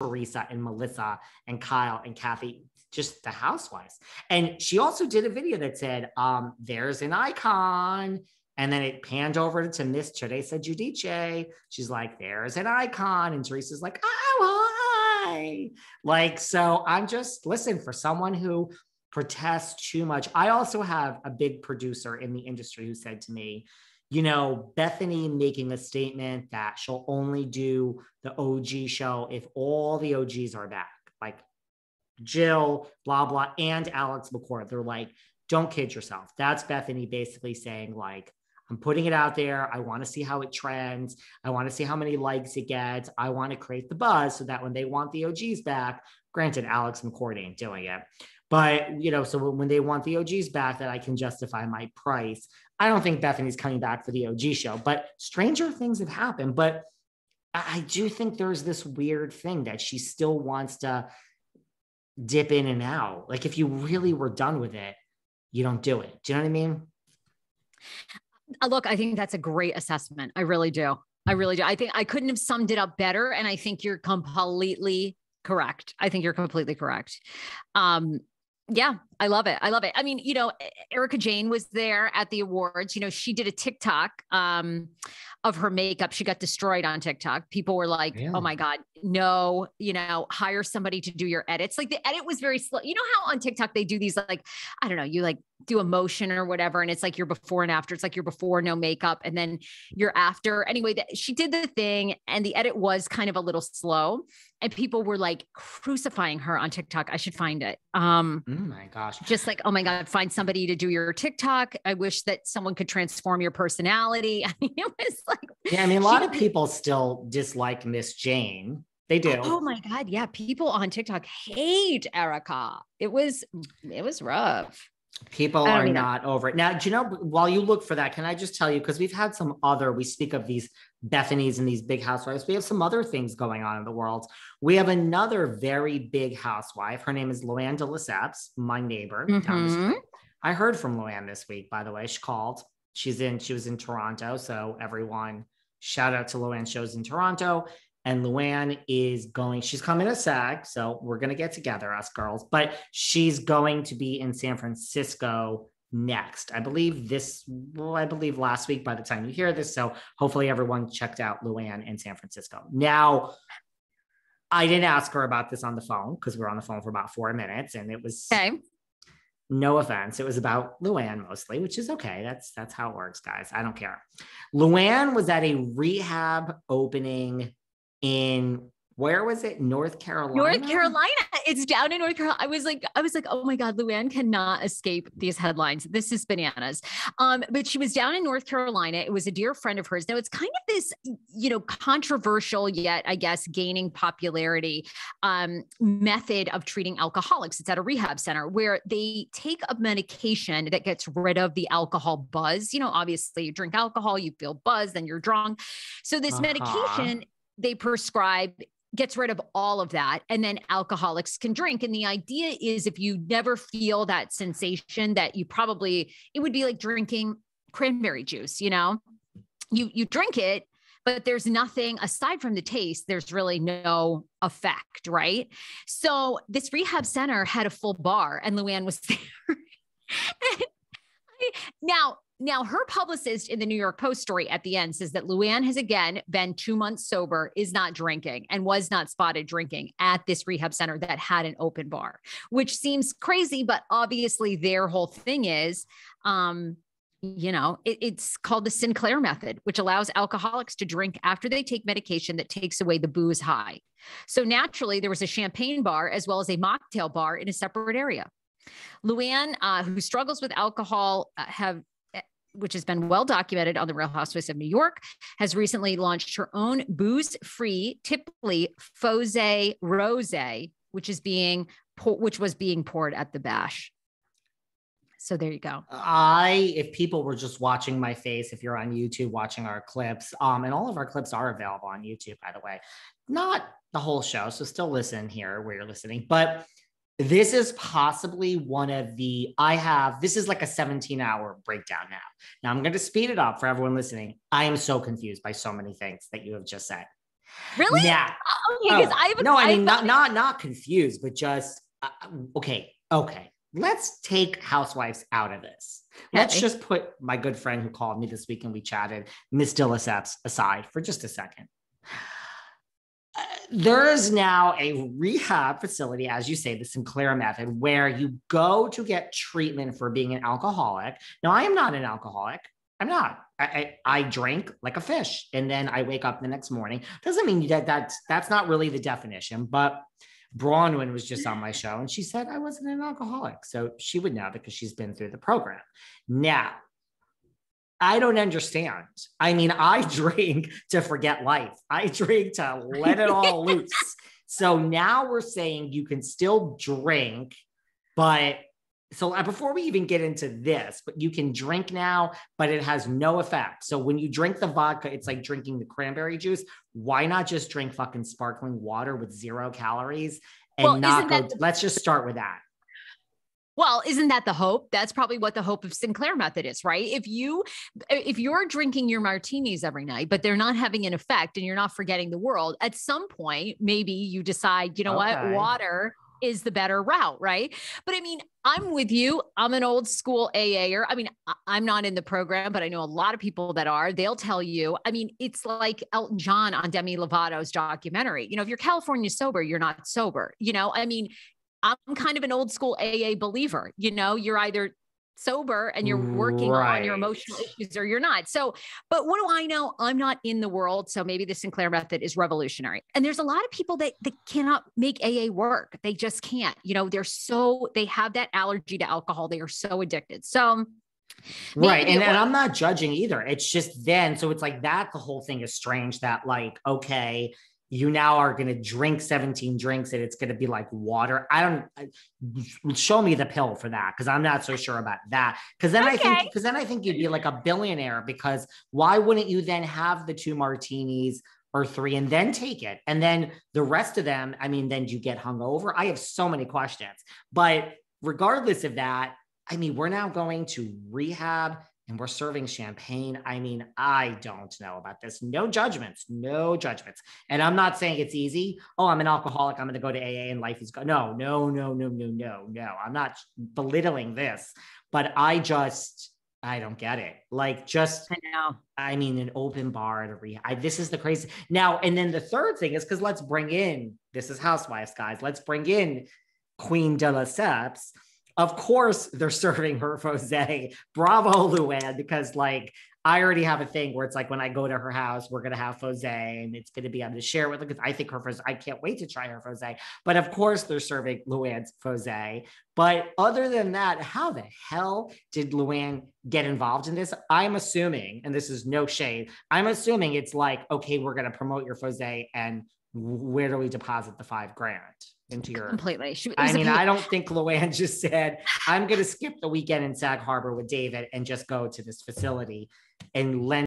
Teresa and Melissa and Kyle and Kathy, just the housewives. And she also did a video that said, um, there's an icon. And then it panned over to Miss Teresa Giudice. She's like, there's an icon. And Teresa's like, oh, hi. Like, so I'm just, listen, for someone who protests too much, I also have a big producer in the industry who said to me, you know, Bethenny making a statement that she'll only do the OG show if all the OGs are back, like Jill, blah, blah, and Alex McCord. They're like, don't kid yourself. That's Bethenny basically saying, like, I'm putting it out there. I want to see how it trends. I want to see how many likes it gets. I want to create the buzz so that when they want the OGs back, granted, Alex McCord ain't doing it. But, you know, so when they want the OGs back, that I can justify my price. I don't think Bethenny's coming back for the OG show, but stranger things have happened. But I do think there's this weird thing that she still wants to dip in and out. Like if you really were done with it, you don't do it. Do you know what I mean? Uh, look, I think that's a great assessment. I really do. I really do. I think I couldn't have summed it up better. And I think you're completely correct. I think you're completely correct. Um, yeah, I love it. I love it. I mean, you know, Erika Jayne was there at the awards. You know, she did a TikTok um, of her makeup. She got destroyed on TikTok. People were like, oh "Oh my god, no!" You know, hire somebody to do your edits. Like the edit was very slow. You know how on TikTok they do these like, I don't know, you like do a motion or whatever, and it's like your before and after. It's like your before no makeup, and then your after. Anyway, that she did the thing, and the edit was kind of a little slow, and people were like crucifying her on TikTok. I should find it. Um, oh my gosh, just like oh my god, find somebody to do your TikTok. I wish that someone could transform your personality. I mean, it was like yeah. I mean, a lot of people still dislike Miss Jayne. They do. Oh my god, yeah. People on TikTok hate Erika. It was it was rough. People are not over it. Now, do you know, while you look for that, can I just tell you, because we've had some other, we speak of these Bethenny's and these big housewives, we have some other things going on in the world. We have another very big housewife. Her name is Luann de Lesseps, my neighbor mm-hmm. down the street. I heard from Luann this week, by the way. She called. She's in, she was in Toronto. So everyone, shout out to Luann shows in Toronto. And Luann is going, she's coming to SAG. So we're going to get together, us girls, but she's going to be in San Francisco next. I believe this, well, I believe last week by the time you hear this. So hopefully everyone checked out Luann in San Francisco. Now, I didn't ask her about this on the phone because we were on the phone for about four minutes and it was okay. no offense. It was about Luann mostly, which is okay. That's that's how it works, guys. I don't care. Luann was at a rehab opening in where was it? North Carolina. North Carolina. It's down in North Carolina. I was like, I was like, oh my God, Luann cannot escape these headlines. This is bananas. Um, but she was down in North Carolina. It was a dear friend of hers. Now it's kind of this, you know, controversial yet, I guess, gaining popularity um, method of treating alcoholics. It's at a rehab center where they take a medication that gets rid of the alcohol buzz. You know, obviously you drink alcohol, you feel buzz, then you're drunk. So this uh-huh. medication they prescribe gets rid of all of that and then alcoholics can drink. And the idea is if you never feel that sensation that you probably it would be like drinking cranberry juice you know? You you drink it but there's nothing aside from the taste there's really no effect right? So this rehab center had a full bar and luann was there. Now now, her publicist in the New York Post story at the end says that Luann has again been two months sober, is not drinking, and was not spotted drinking at this rehab center that had an open bar, which seems crazy. But obviously, their whole thing is, um, you know, it, it's called the Sinclair method, which allows alcoholics to drink after they take medication that takes away the booze high. So naturally, there was a champagne bar as well as a mocktail bar in a separate area. Luann, uh, who struggles with alcohol, uh, have which has been well documented on the Real Housewives of New York, has recently launched her own booze-free Tipli Fose Rose, which is being which was being poured at the bash. So there you go. I, if people were just watching my face, if you're on YouTube watching our clips, um, and all of our clips are available on YouTube, by the way, not the whole show. So still listen here where you're listening, but this is possibly one of the i have this is like a 17 hour breakdown now now i'm going to speed it up for everyone listening i am so confused by so many things that you have just said Really? Yeah. Okay, because Oh, I have a, no, I mean have- not not not confused, but just uh, okay, okay. Let's take housewives out of this. Let's just put my good friend who called me this week and we chatted, Miss de Lesseps, aside for just a second. There is now a rehab facility, as you say, the Sinclair method, where you go to get treatment for being an alcoholic. Now, I am not an alcoholic. I'm not. I, I, I drink like a fish, and then I wake up the next morning. Doesn't mean that that's that's not really the definition. But Bronwyn was just on my show, and she said I wasn't an alcoholic, so she would know because she's been through the program. Now, I don't understand. I mean, I drink to forget life. I drink to let it all loose. So now we're saying you can still drink, but so uh, before we even get into this, but you can drink now, but it has no effect. So when you drink the vodka, it's like drinking the cranberry juice. Why not just drink fucking sparkling water with zero calories and Well, not go? the- let's just start with that. Well, isn't that the hope? That's probably what the hope of Sinclair method is, right? If you if you're drinking your martinis every night, but they're not having an effect and you're not forgetting the world, at some point maybe you decide, you know Okay. what, water is the better route, right? But I mean, I'm with you. I'm an old school AAer. I mean, I'm not in the program, but I know a lot of people that are. They'll tell you, I mean, it's like Elton John on Demi Lovato's documentary. You know, if you're California sober, you're not sober. You know, I mean, I'm kind of an old school AA believer. You know, you're either sober and you're working on your emotional issues or you're not. So, but what do I know? I'm not in the world. So maybe the Sinclair method is revolutionary. And there's a lot of people that, that cannot make AA work. They just can't. You know, they're so, they have that allergy to alcohol. They are so addicted. So, right and, and i'm not judging either it's just then so it's like that the whole thing is strange that like okay you now are going to drink 17 drinks and it's going to be like water. I don't I- show me the pill for that because i'm not so sure about that. Because then i think because then i think you'd be like a billionaire because why wouldn't you then have the two martinis or three and then take it? And then the rest of them i mean then do you get hungover i have so many questions. But regardless of that I mean, we're now going to rehab and we're serving champagne. I mean, I don't know about this. No judgments, no judgments. And I'm not saying it's easy. Oh, I'm an alcoholic. I'm going to go to AA and life is good. No, no, no, no, no, no, no. I'm not belittling this, but I just, I don't get it. Like, just I know. I mean, an open bar at a rehab. I, this is the crazy now. And then the third thing is because let's bring in this is Housewives, guys. Let's bring in Queen de Lesseps. Of course, they're serving her rose. Bravo, Luann, because like I already have a thing where it's like when I go to her house, we're gonna have rose and it's gonna be able to share with because I think her rose. I can't wait to try her rose. But of course, they're serving Luann's rose. But other than that, how the hell did Luann get involved in this? I'm assuming, and this is no shade, I'm assuming it's like, okay, we're going to promote your Fose and where do we deposit the five grand into your? Completely. She, I mean, I don't think Luann just said, I'm going to skip the weekend in Sag Harbor with David and just go to this facility and lend